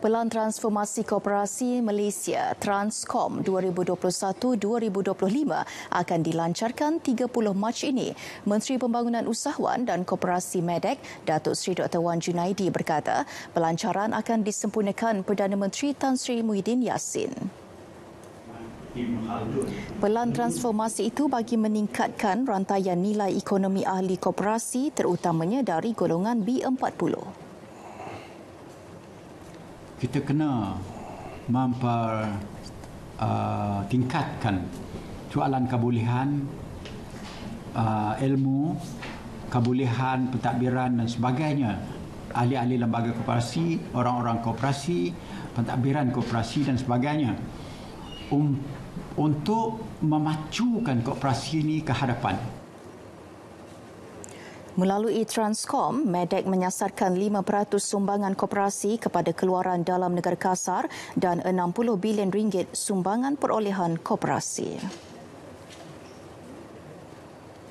Pelan Transformasi Koperasi Malaysia Transcom 2021-2025 akan dilancarkan 30 Mac ini. Menteri Pembangunan Usahawan dan Koperasi Medek Datuk Seri Dr. Wan Junaidi berkata pelancaran akan disempurnakan Perdana Menteri Tan Sri Muhyiddin Yassin. Pelan transformasi itu bagi meningkatkan rantaian nilai ekonomi ahli koperasi terutamanya dari golongan B40 kita kena memper uh, tingkatkan soalan kebolehan uh, ilmu kebolehan pentadbiran dan sebagainya. Ahli-ahli lembaga koperasi orang-orang koperasi pentadbiran koperasi dan sebagainya. Um, untuk memacukan koperasi ini ke hadapan Melalui Transcom, Medek menyasarkan 5% sumbangan koperasi kepada keluaran dalam negara kasar dan 60 bilion ringgit sumbangan perolehan koperasi.